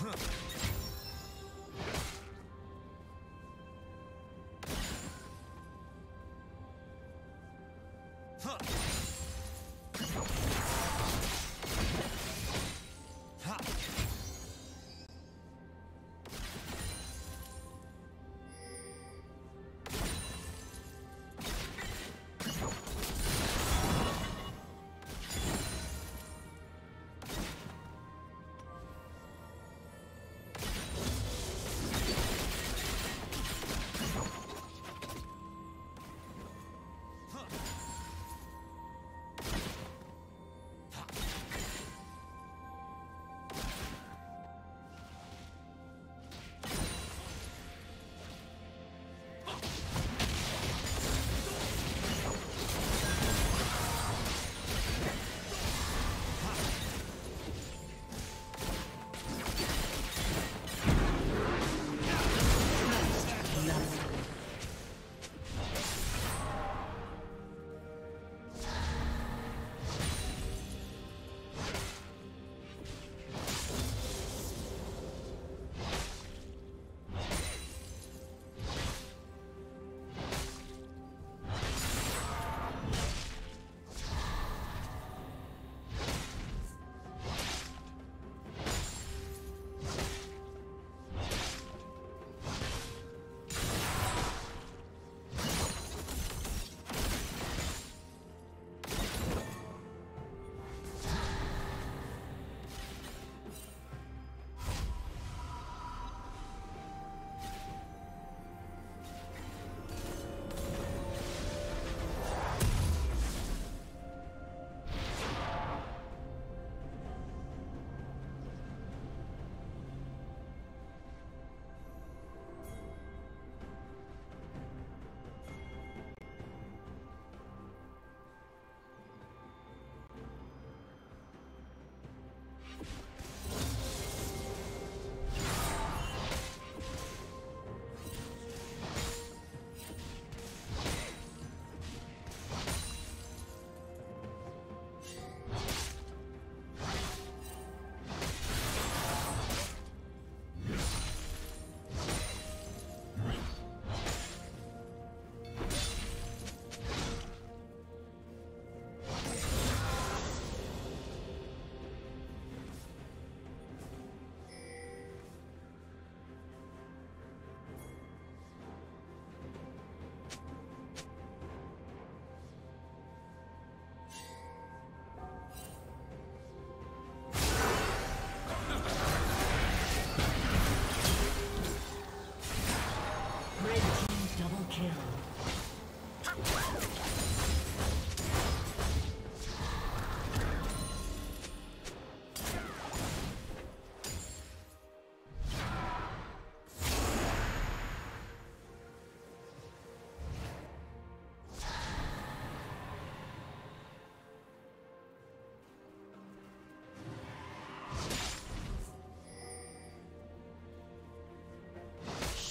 Huh.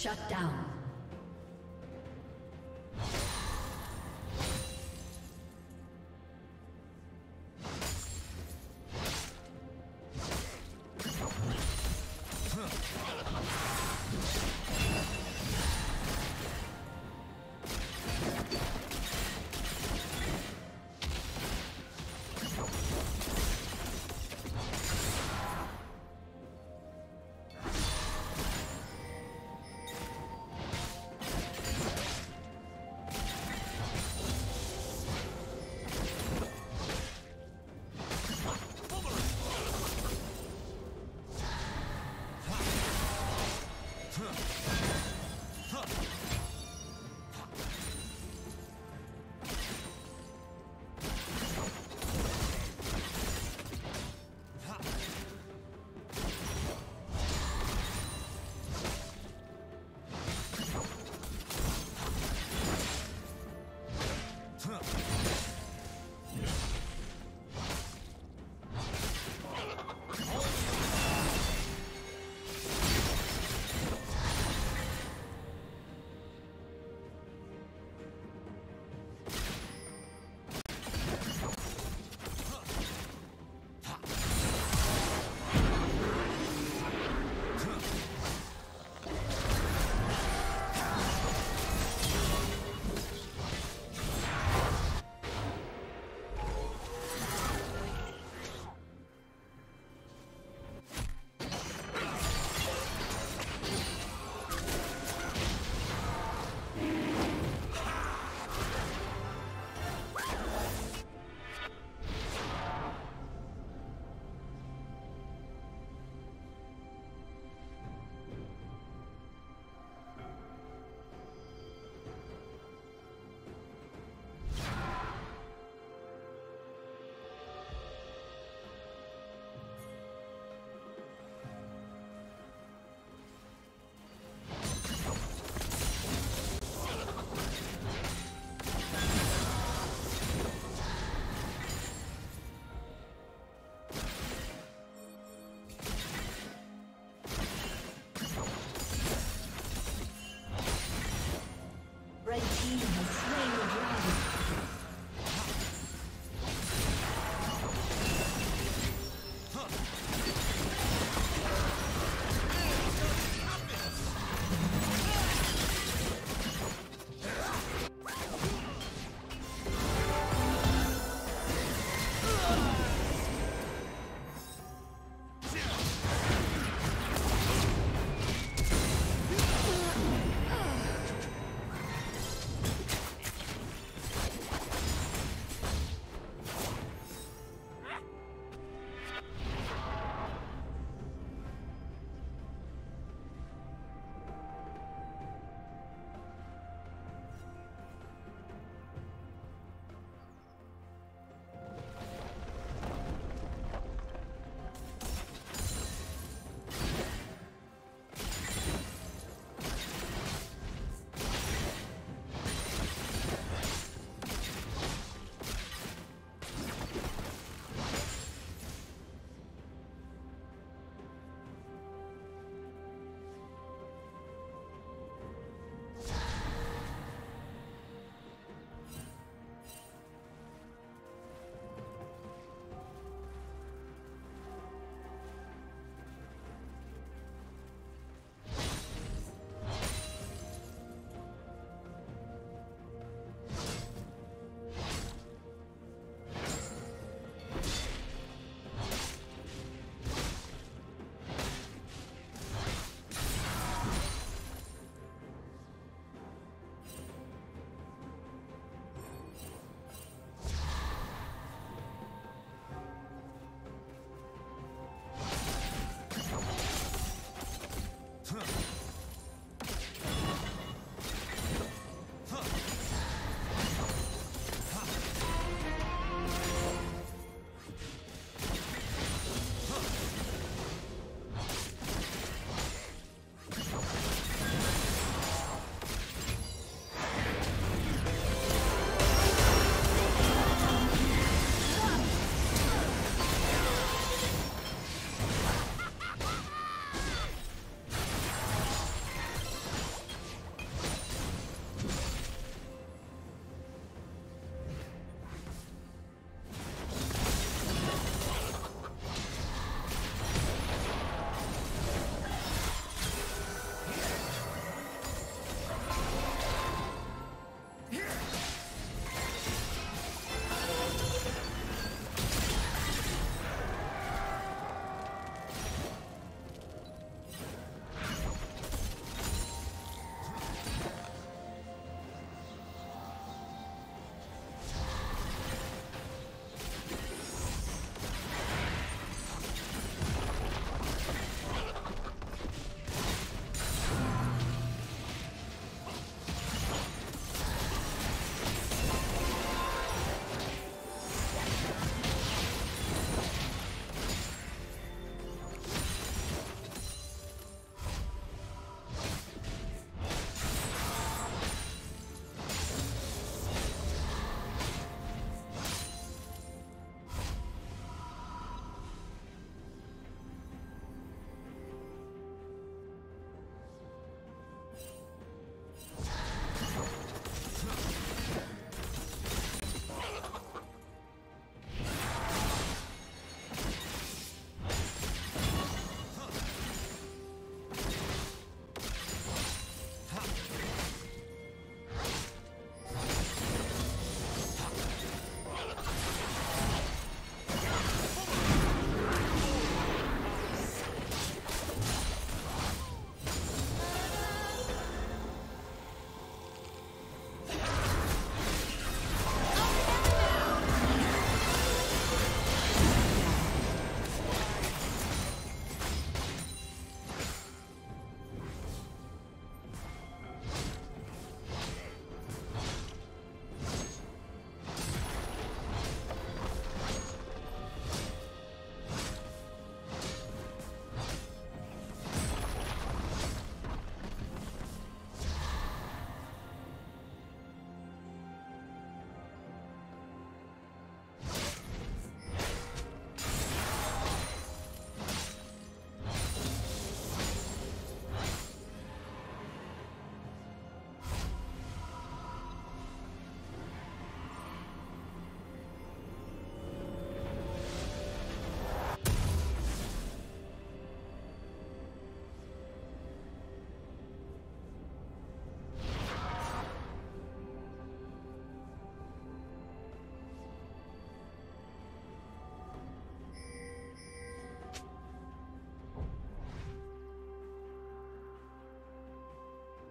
Shut down.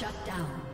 Shut down.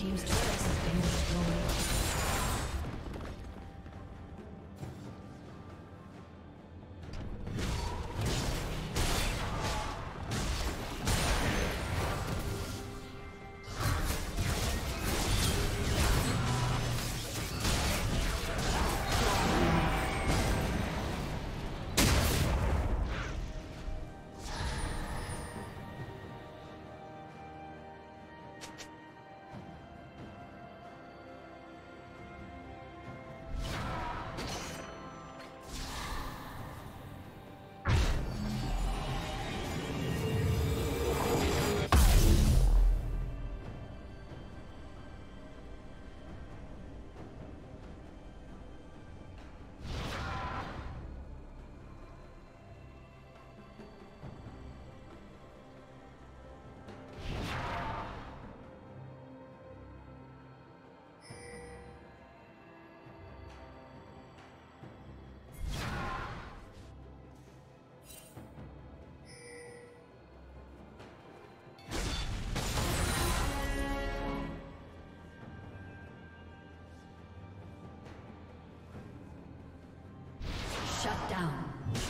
team's Shut down.